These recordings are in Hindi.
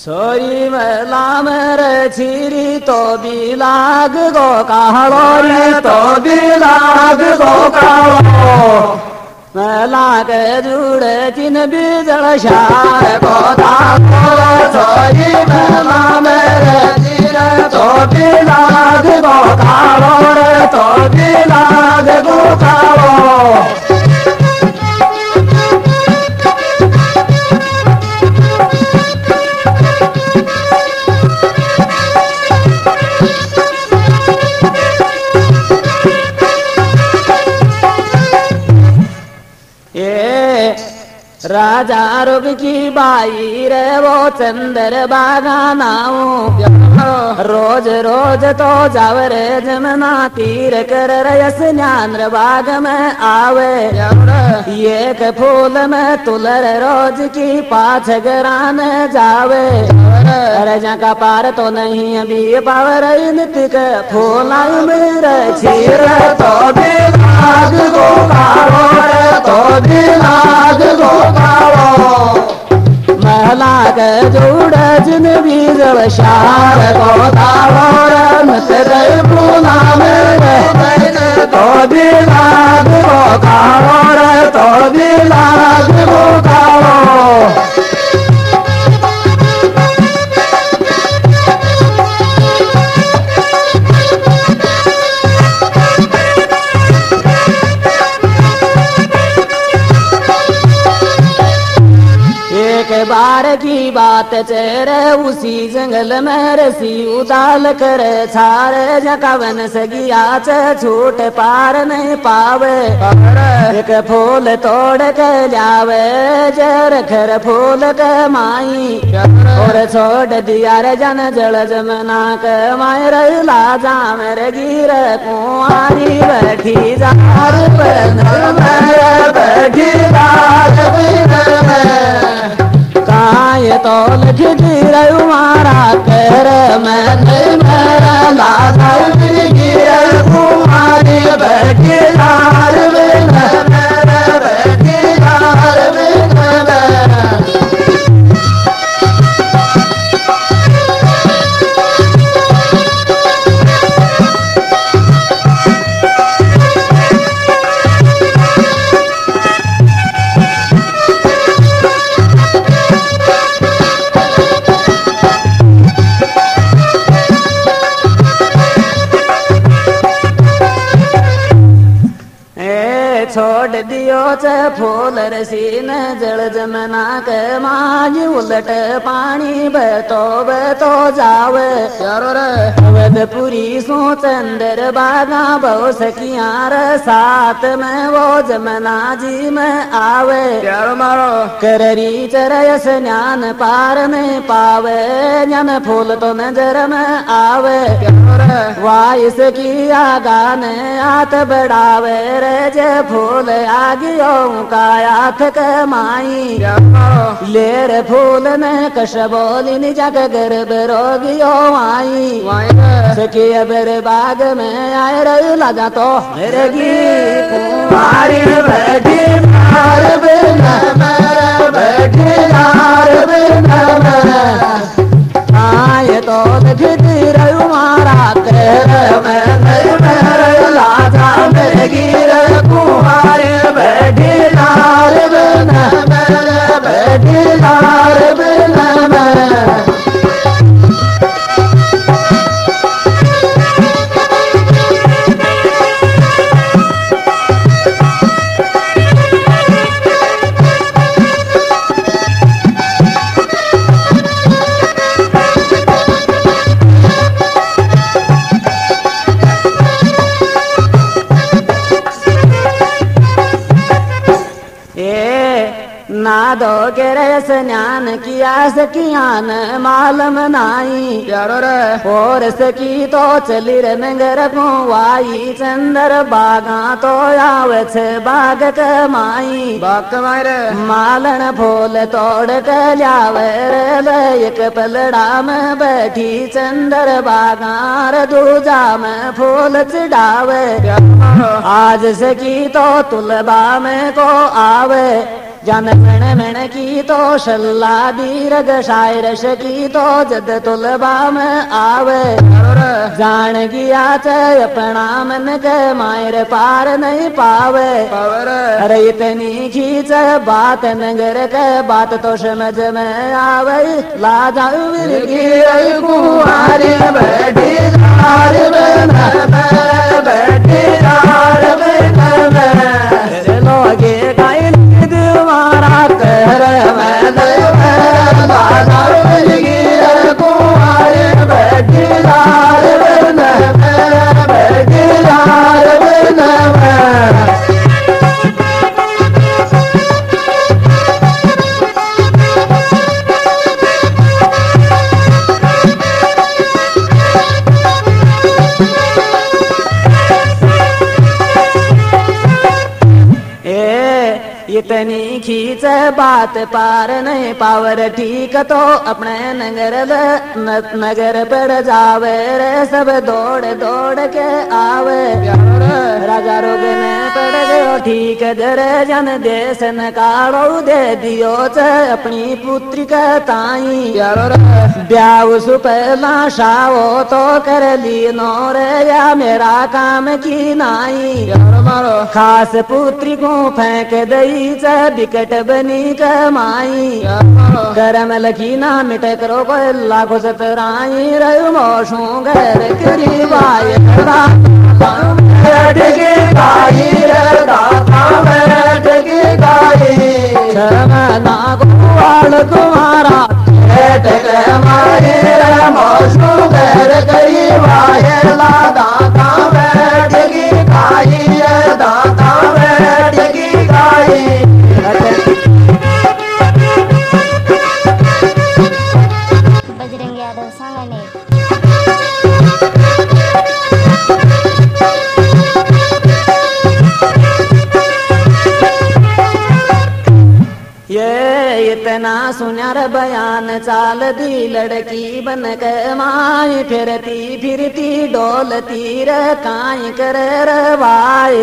छोरी लाम रे छीरी तो भी लाग गो रे तो भी लाग गो कालो के जुड़े चिन बीजल दातो छोरी तो भी लाग गो रे तो भी लाग गो राजा रुग की बाई रे वो चंदर बागा नाऊ रोज रोज तो जाव रे जमना तीर कर रयस न्यान्द्र बाग में आवे। एक फूल में तुलर रोज की पाछ गरान जावे। अरे का पार तो नहीं अभी पावर नितिक फूल मेरे छीर तो भी लाग गो तो भी लाग गो के जोड़ जिन बीजल शार को तालो रे मत गए पूना तो भी लाग रे तो भी लाग कालो बात चेरे उसी जंगल में रसी उदाल कर छार जकवन सगिया च छूट पार नहीं पावे। एक फूल तोड़ के जावे जर खर फूल के माई। और छोड़ दिया रे जन जल जमना के माय ला जा मेरे गिर कुआरी। बैठी जार बैठी जार काय तो लख गिर मारा कर, मन मेरा लाजा गिर कुमारी बैठी लाल बिन बैठी छोड़ दियो फूल जल जमना के माज उलट पानी बतो बतो जावे। यारो रे। अवधपुरी सो चंदर बागा बहु सखियार साथ में वो जमना जी में आवे। यारो मारो। कररी चरयस ज्ञान पार में पावे ज्ञान फूल तो नज़र में आवे। वाइस की आगान आत बढ़ावे रे जे फूल आगियो का फूल ने कश बोली जग गर्भ रोगियो आई सखी अबर बाग में आए रे लगा तो मेरे गी बैठी मार बिन मैं बैठी नार बिन मैं आए तो मारा मैं नहीं मेरे लाजा कुमारी। बिन नादो के रस ज्ञान किया सकियान मालम नाई, यारो रे और सकी तो चली रे नगर कुवाई चंदर बागा तो आवे छे बाग कमाई बाग कमाई रे मालन फूल तोड़ के लावे रे ले एक पलड़ा में बैठी चंदर बागार दूजा में फूल चढ़ावे आज सकी तो तुलबा में को आवे। जन मण मण की तो शल्ला दीरग शायरश की तो जद तुलबा में आवे। जान गया च अपना मन के मायर पार नहीं पावे। अरे इतनी खींच बात नगर के बात तो समझ में आवे। ला जाऊ कुआरी बात पार नहीं पावर, ठीक तो अपने नगर नगर पर जावे रे, सब दौड़ दौड़ के आवे। राजा रोग ने पड़ गयो, ठीक जर जन देश नकारो दे दियो च अपनी पुत्री का ताई। ब्याह सुपला शावो तो कर ली नोर या मेरा काम की नाई। खास पुत्री को फेंक दई च बिकट बनी कमाई करम लखी ना मिट करो को लाखो सतराई रयु मोशू घर करी ना गोवाल तुम्हारा घर करी ला इतना सुनर बयान चाल दी लड़की बन माई, फिरती फिरती, डोलती रे काई कर रवाए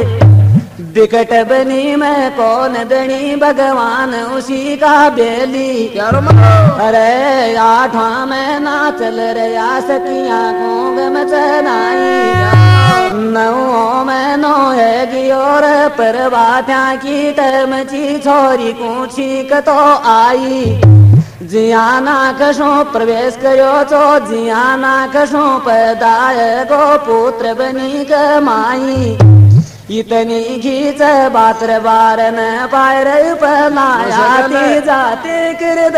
बिकट बनी मैं कौन दणी भगवान उसी का बेली। अरे आठवां में ना चल रहा सकिया को चनाई नौ में नो है गियोर पर बात्या की टमची छोरी कूची कतो आई। जियाना कशो प्रवेश करो चो जियाना कशो पदाय गो पुत्र बनी कमाई इतनी खींच बात्र बारन पायर पलायाती जाते कृद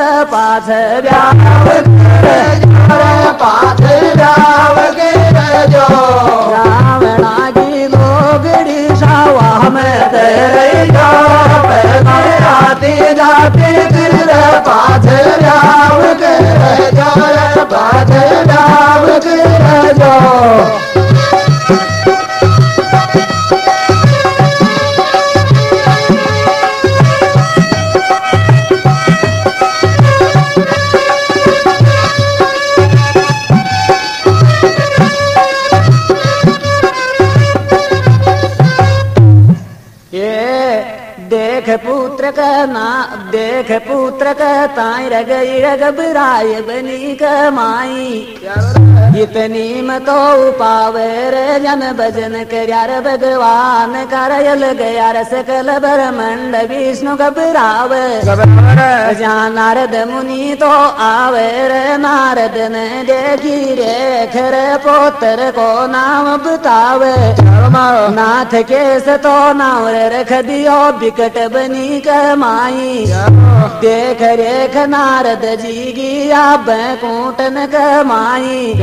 जो रावणा की लोगड़ी शावा में जाते कृद जो पाछ व्याव जो देख पुत्र का ताई रगई रगबराय बनी कमाई इतनी मतो पावे रे जन भजन करयार भगवान करयल गया रस कल ब्रह्मंड विष्णु घबराव नारद मुनि तो आवे रे, नारद ने देखी रे, खर पोतर को नाम बतावे। नाथ केस तो नाव रख दियो, बिकट बनी कमाई। देख रेख नारद जी गिया बैकुंठन कमाई।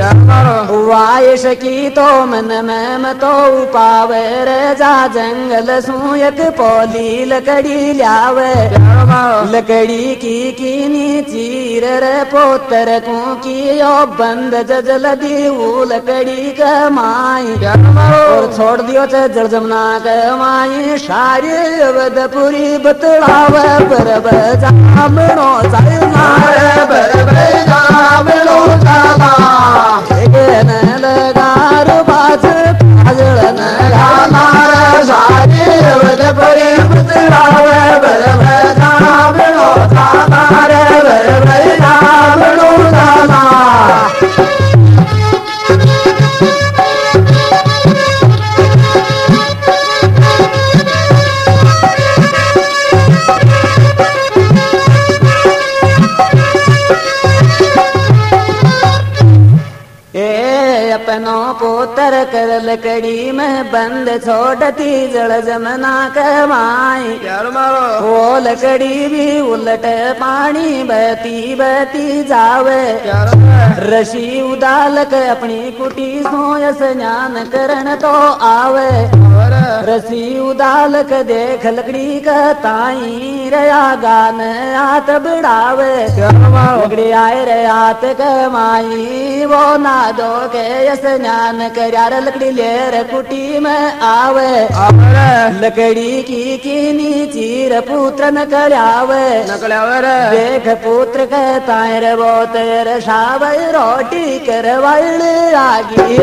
वायश की तो मन में मतो पावे रे जा जंगल सूयक पोली लकड़ी ल्यावे लकड़ी की कीनी चीर रे पोतर को कियो बंद जजल दीऊ लकड़ी कमाई और छोड़ दियो चे जल जमुना कमाई सारी अवधपुरी बतलाव बरब जामणो जाय मारे बरब पुत्र कर लकड़ी में बंद छोड़ती जल जमना कमाई वो लकड़ी भी उलट पानी बहती बहती जावे। रशी उदालक अपनी सो स्नान करण तो आवे। रसी उदालक देख लकड़ी का ताई रया गान आत बढ़ावे। लकड़ी आए रे आत कमाई वो ना दो के स्नान कर लकड़ी ले रे कुटी में आवे। लकड़ी की कीनी चीर पुत्र न करावे देख पुत्र के तायर वो तेर शावै रोटी करवाइल आगी।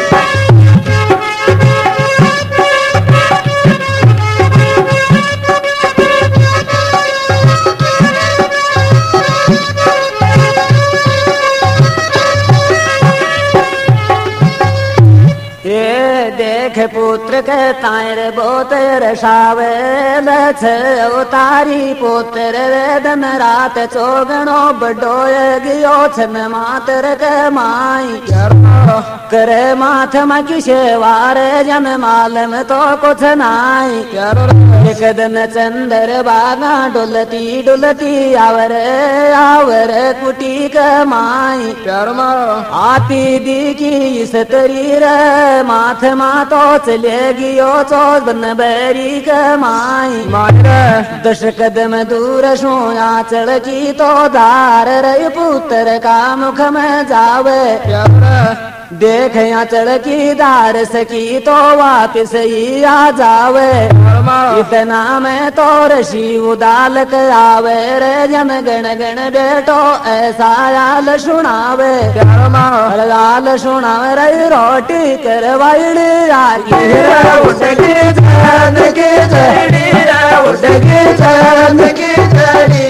पुत्र के तायर बोत रसावे लछ अवतारी पुत्र वेदन रात चोगणो बडो गियो, छन मातर के माई। करे माथ में किसे वार, जन मालम तो कुछ नाई। एक दिन चंदर बागा डुलती डुलती आवर आवर कुटी प्यार मारो आती दी की इस तरीर, माथ मा तो चलेगी ओ तो बन बैरी कमाई मार दश कदम दूर सोया चढ़की तो धार रे पुत्र का मुख में जावे देख यहाँ चढ़की दार सकी तो वापिस ही आ जावे। इतना में तो ऋषि उदालक आवे। रे जन गण गण बेटो ऐसा याल सुनावे। लाल सुनावे रे रोटी करवाइड़ आगी रे उठकी चाँद की चढ़ी रे उठकी चाँद की चढ़ी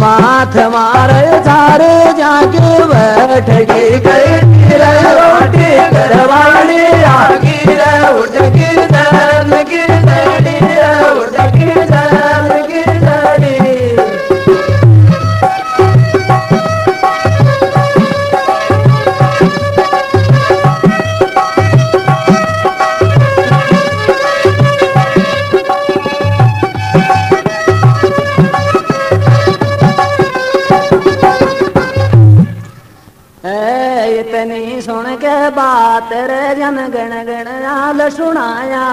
माथ मारे झारे जाके बैठ गई गई रे रोटी इतनी सुन के बात रे जन गण गण लाल सुनाया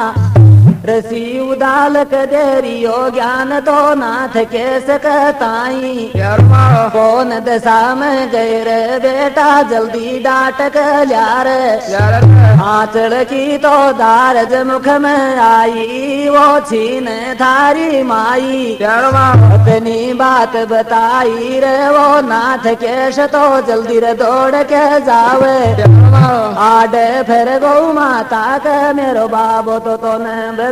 रसी उदालक देरियो ज्ञान तो नाथ के सकताई कौन दशा में गए रे बेटा जल्दी डांट कर लिया रे प्यार आंचल की तो दारज मुख में आई वो छीन थारी माई अपनी बात बताई रे वो नाथ केश तो जल्दी रे दौड़ के जावे आडे फिर गौ माता के मेरो बाबो तो तो न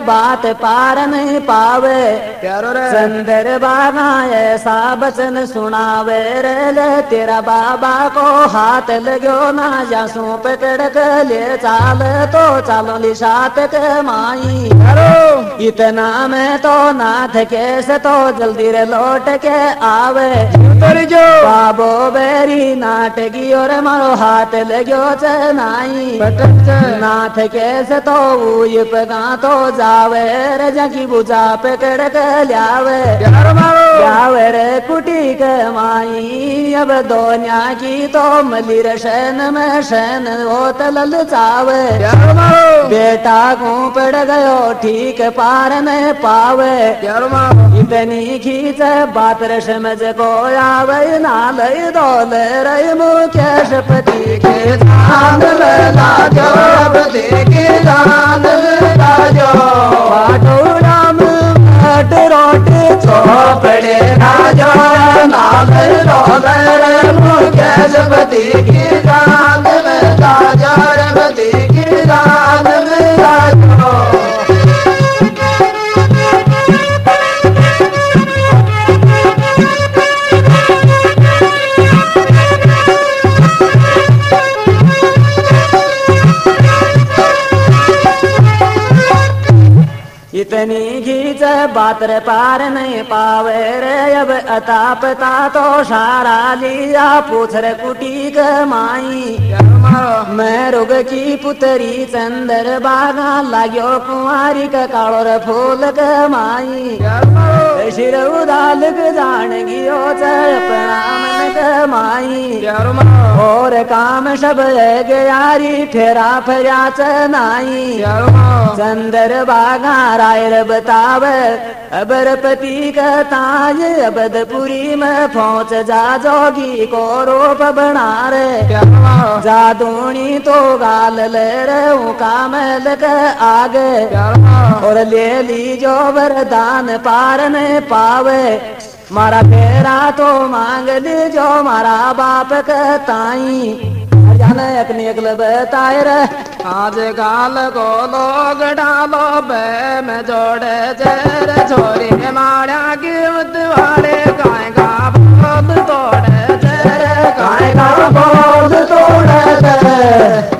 बात पार नहीं पावे। चंदर बाबा ऐसा बचन सुनावे। रे ले तेरा बाबा को हाथ लगो ना जासू पकड़ के ले चाल तो चालो लिशात के माई। इतना में तो नाथ केस तो जल्दी रे लौट के आवे। जो। बाबो बेरी नाटकी और मारो हाथ लगो चनाई नाथ केस तो ये पगा तो जावे रे जकी बुझा पकड़ के प्यार मारो ल्यावे। रे कुटी के माई, अब दोन्या की तो मली रशन में शन हो तलल चावे। यारो मारो बेटा को पड़ गयो, ठीक पार न पावे। यारो मारो इतनी खींच बात रस समझ को आवे नाल दोल रे मुकेश पति के जान लाजो अब देखे जान लाजो पाटो राम राजो नाल रोलर मुकेश की जान में राजा रवती की जान खींच रे पार नहीं पावे रे, अब अतापता तो सारा लिया पूछ रे कुटी माई। मैं रुग की पुतरी चंदर बागा, लाग्यो कुमारी का कालो रे फूल के मारो शिर उदाल के जान गियो चल प्रणाम कमाई और काम सब गयारी ठेरा फरिया चनाई। मारो चंदर बागा रायर बताव अबरपति का ताज अबदपुरी में पहुँच जा जोगी को रूप बना रे जादूनी तो गाल ले रे कामल के आगे। और ले ली जो वरदान पार न पावे। मारा फेरा तो मांग ली जो मारा बाप के ताई। जाने अकनी अकल बताए रे। आज गाल को लोग डालो, बे में जोड़े चेर छोरी के माड़ा गिरत वाले, गाय का बोल तोड़े चेर गाय का बोल तोड़े आज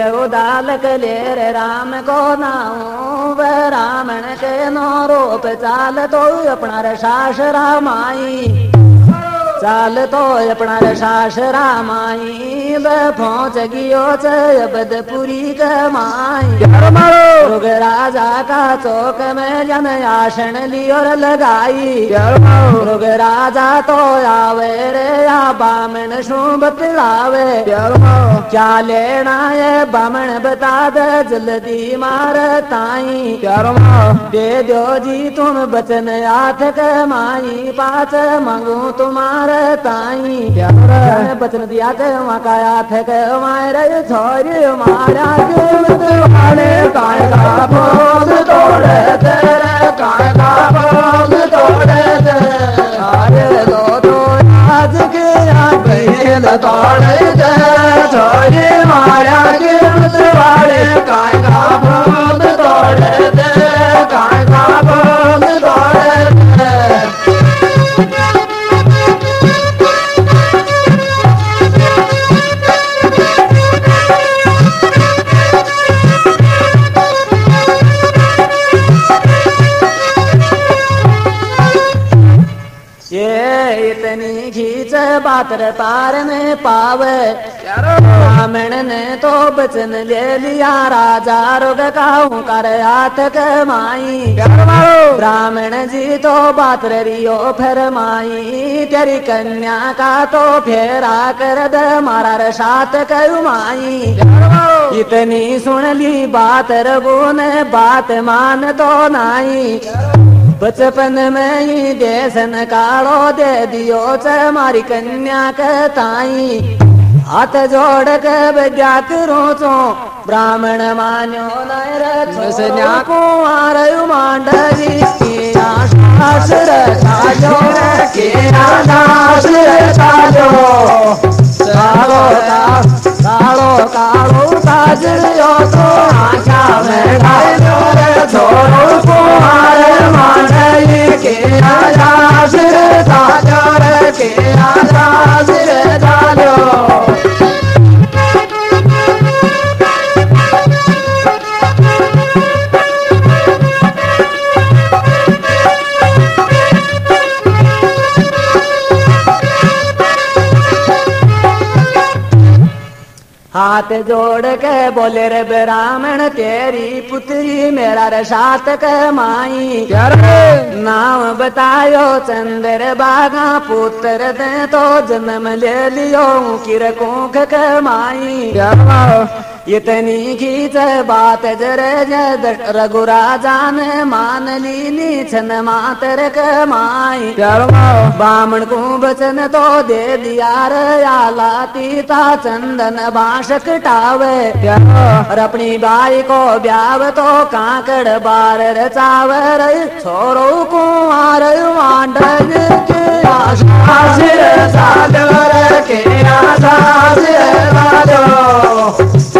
उदाल कलेर राम को नाऊ, व रामण के नो रूप चाल तो अपना रसास रामाई। चाल तो अपना रसास रामाई पहुँच गियो चबदपुरी कमाई रुग राजा का चौक में जन आसन लियो लगाई। रुग राजा तो आवे रे या बामन शू बतलावे क्या लेना है बामण बता दे जल्दी मार ताई। दे दो जी तुम बचन आठ कमाई। पाच मांगू तुम्हार ताई। बचन दिया के माका आठ कमाए रे छोरी मारा के वाले काय का बोल तोड़े तेरे काय का बोल तोड़े तेरे अरे तो आज के तोड़े छोरी मारा के वाले काय का बोल तोड़े इतनी खींच बातर पार में पावे। ब्राह्मण ने तो बचन ले लिया राजा रुग काहू कर हाथ कमाई यारो ब्राह्मण जी तो बात रियो फरमाई तेरी कन्या का तो फेरा कर दे मारा रे साथ कमाई इतनी सुन ली बात रघु ने बात मान तो नाई। बचपन में ही देसन काड़ो दे दियो च मारी कन्या के ताई। हाथ जोड़ के बजा करो चो ब्राह्मण मान्यो नसन्या को आर मांडवी दास के कालो तो आशा जोड़ के बोले रे ब्राह्मण तेरी पुत्री मेरा रे सात माई। नाम बतायो चंद्र बागा पुत्र दे तो जन्म ले लियो किर कोख कमाई इतनी खींच बात जरे जद रघुराजा ने मान लीनी छन मातर कमाई बामण को बचन तो दे दिया रे आला तीता चंदन बाँस कटावे और अपनी बाई को ब्याव तो कांकड़ बार रचावर छोरो कुमार मांडन के आशा। सिर के बाजी।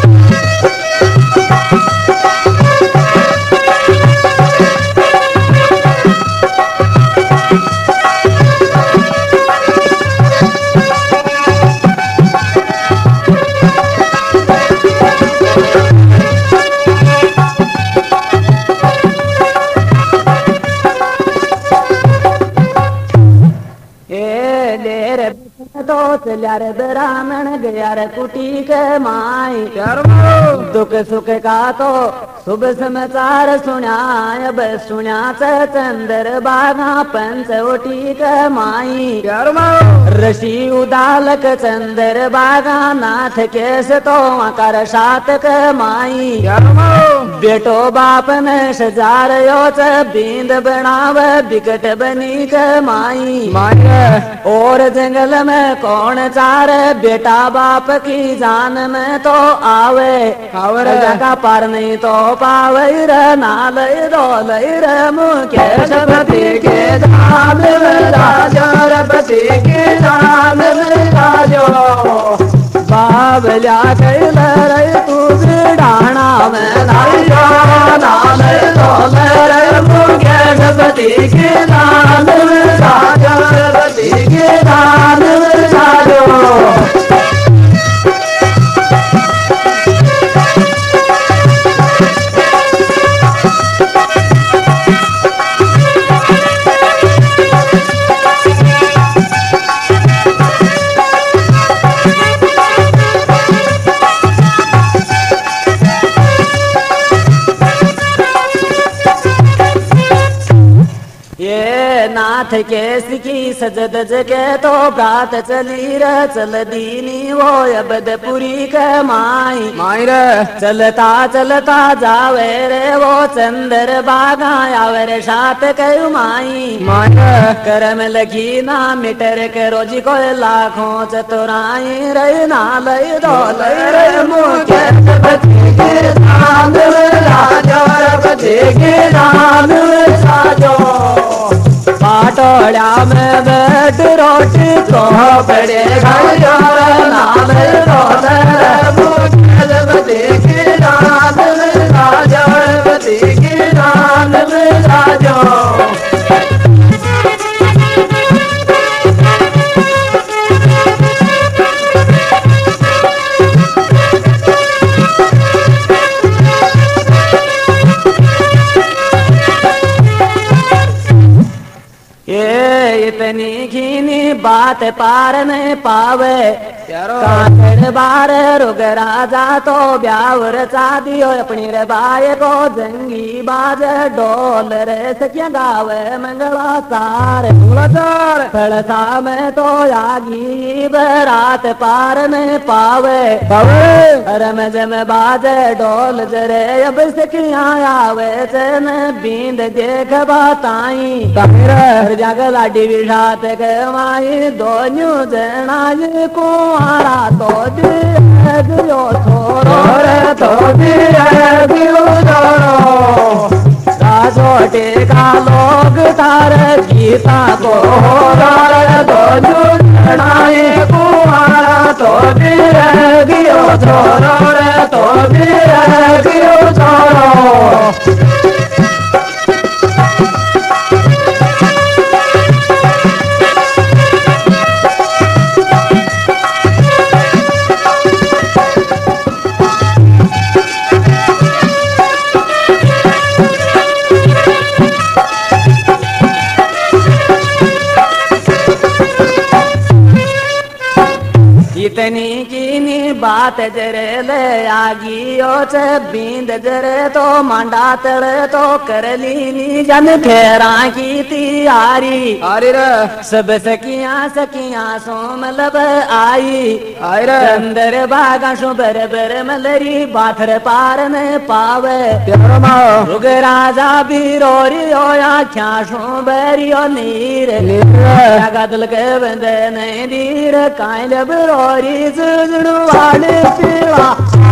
चल्या रे ब्राह्मण गया रे कुटी के माई। दुख सुख का तो शुभ समाचार सुना अब सुना चंद्र बागा पंच उठी के माई। ऋषि उदालक चंद्र बागा नाथ केस तो कर सात के माई। बेटो बाप ने सजार यो च बींद बनाव बिकट बनी के माई। और जंगल में कौन चार? बेटा बाप की जान में तो आवे। आवर जगह पर नहीं तो पावे। रे नाल रोल रे मुकेश पति के जान में राजो रपति के जान में राजो। बाबल्या कैल रे तू डाणा में नाइयो नाल रोल रे मुकेश पति के जान में राजो रपति के जान ये नाथ के सिकी सजद जगे तो बात चली र चल दीनी वो अबदपुरी के माई। माई रे। चलता चलता जावे रे वो चंदर बागा आवे रे साथ कयु माई। माई रे। करम लगी ना मिटर के रोजी को लाखों चतुराई रे ना लई दो लई रे मुके बचे के नाम राजो बचे के नाम साजो। पाटोड़ा में बैठ रोटी तो बड़े नाम के राजो के नाम राजो बात पार न पावे। कांकड़ बार रुग राजा तो ब्यावर चा दियो अपनी रे बाय को जंगी बाज डोल रे सखिया गावे मंगला सार। चार फलसा में तो आगी बरात पार न पावे। पावे। रम जम बाज डोल जरे अब सखिया आवे। चन बींद देख बताई जग लाडी विषात कमाई दोन्यू जनाय को कुआरा तो दियो छोरो। रे तो दियो छोरो। राजोटे का लोग तार गीता को रे तो जुड़ाए कुआरा तो दियो छोरो। रे तो दियो छोरो। बात जरे ले आगियो च बींद जरे तो मांडा तड़े तो कर लीनी जन फेरा की तियारी। अरे रे। सब सखियाँ सखियाँ सोम लब आई। आई रे। अंदर बागा शो बर बर मलरी बाथर पार में पावे। प्यारो माँ। रुग राजा बीरोरी ओया क्या शो बरियो नीर। गदल के बंदे नहीं दीर कायल बरोरी जुजणु वाले पीवा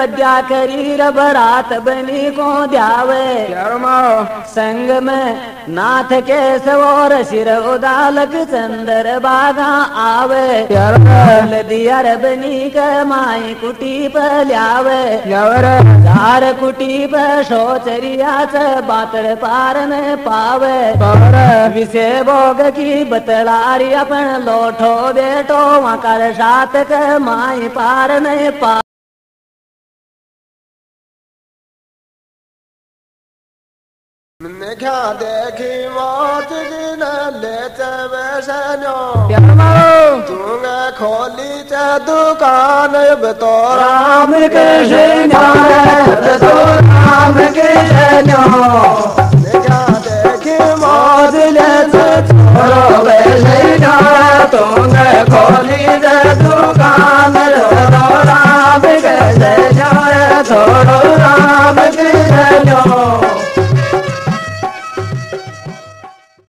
बद्या करी रबरात बनी को द्यावे संग में नाथ के सवोर सिर उदालक चंदर बागा आवे। दिया रबनी के माई कुटी पल्यावे। यावर धार कुटी प सोचरिया च बातर पार में पावे। विषे भोग की बतलारी अपन लोठो बेटो सात के माई पार में पा क्या देखी मौत गिन लेते वैसनो प्यार खोली चे दुकान अब तो राम के राम के क्या देखी मौत ले छोरो खोली दुकान तो राम के सैनो राम के